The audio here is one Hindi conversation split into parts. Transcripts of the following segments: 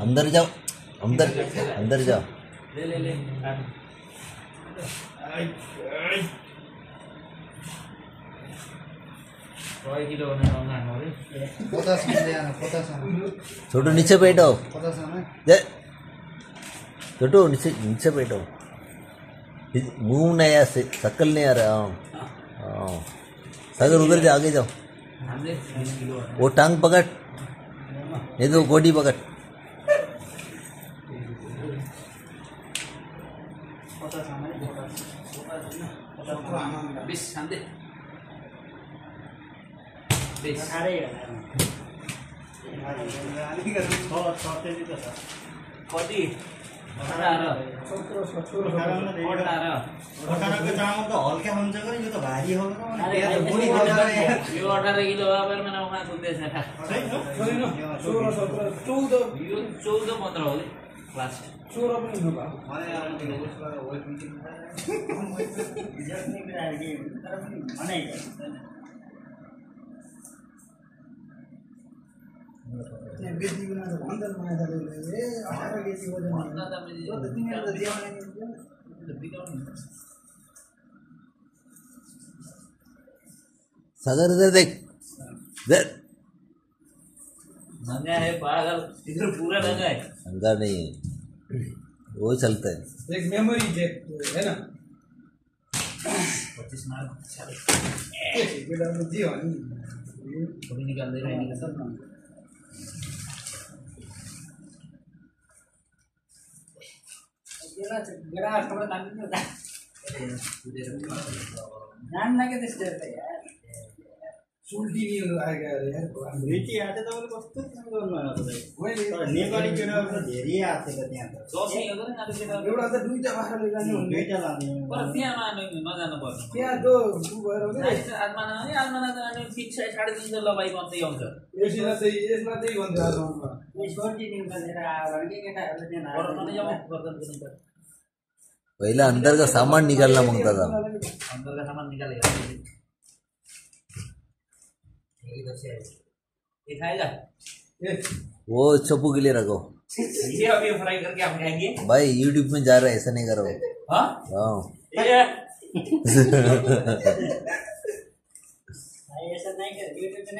अंदर जाओ, अंदर अंदर जाओ। ले ले ले छोटू, नीचे बैठो। छोटू, नीचे नीचे बैठो। मुँह नहीं आ शक्ल नहीं आ रहा हाँ। सागर, उधर जाओ आगे जाओ। वो टांग पकड़। ये तो गोडी पकड़। पचासमा अठारको चामल त हल्का हुन्छ कि यो त भारी हो यो अठार किलो अबर मेरो मासु हुँदैछ चौध यो चौध पन्ध्र हो कि लास्ट सोह्र पनि हुनुभयो सागर इधर देख। इधर। नंगा है पागल। इधर पूरा नंगा है। अंदर नहीं है। वो चलता है। एक मेमोरी जे होइन पच्चिस मार्क। साह्रै के थियो, केटाहरू जे हो ಗಿಡ ಅಷ್ಟು ನಾನು ನನಗೆ ತೆಗಿಸ್ತಾ ಇರ್ತಾರೆ चुल्टी लिएर आएका भेटी आएको थियो तपाईँले कस्तो काम गर्नुभयो नेपाली केटाहरू त धेरै आएको थियो त्यहाँ त एउटा त दुईवटा बाख्रा लिएर जानु दुईवटा लाने त्यहाँ नजानु पर्छ त्यहाँ त ऊ भएर आत्माना अनि आत्माना जानु आउँछ चाहिँ यसमा चाहिँ पहिला अंदर सामान निकालना मांगता था अंदर सामान निकालेगा इधर से वो चप्पू के लिए रखो। ये अभी फ्राई करके हम खाएँगे भाई यूट्यूब में जा रहा है, ऐसा नहीं करो। हाँ। हाँ। ये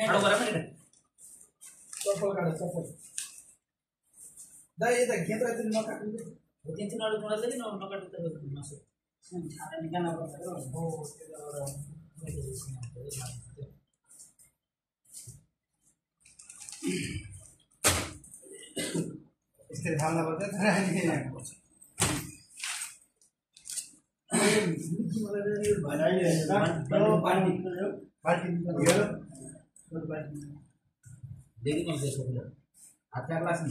खड़ो करा मैंने चप्पल काट चप्पल दाइ यता घेन्द्रा चाहिँ नकाट्नु वो तीन तीन वाले थोड़ा लेकिन और नकट तो नसो यस्तै थाल्दा पर्छ तर अहिले देखिए कौन से इसको हाथ का ग्लास में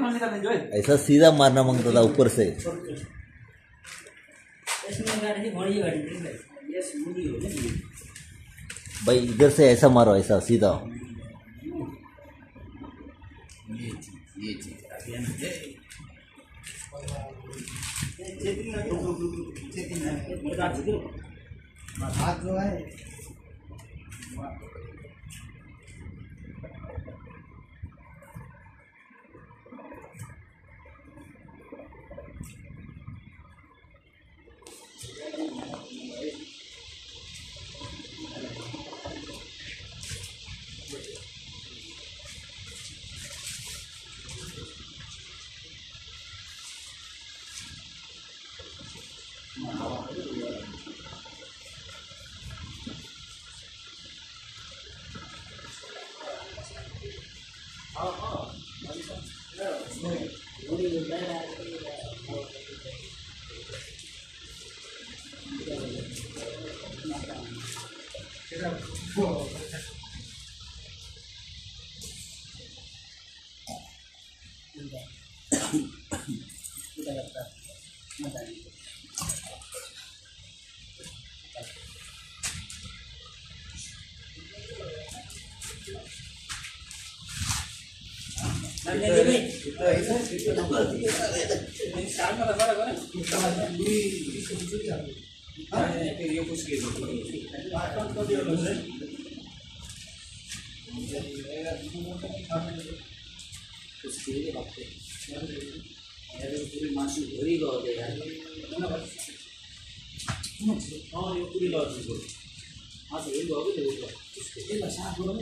मन है। ऐसा सीधा मारना माँगता था ऊपर से। हो भाई इधर से ऐसा मारो ऐसा सीधा। ये चीज़ ये चीज़। अभियान है। Terus kiri pakai. Ah, ini bakte. यार ये पूरी मासी भरी गो दे यार हाँ है हाँ तो इसके लिए बसा बोलो ना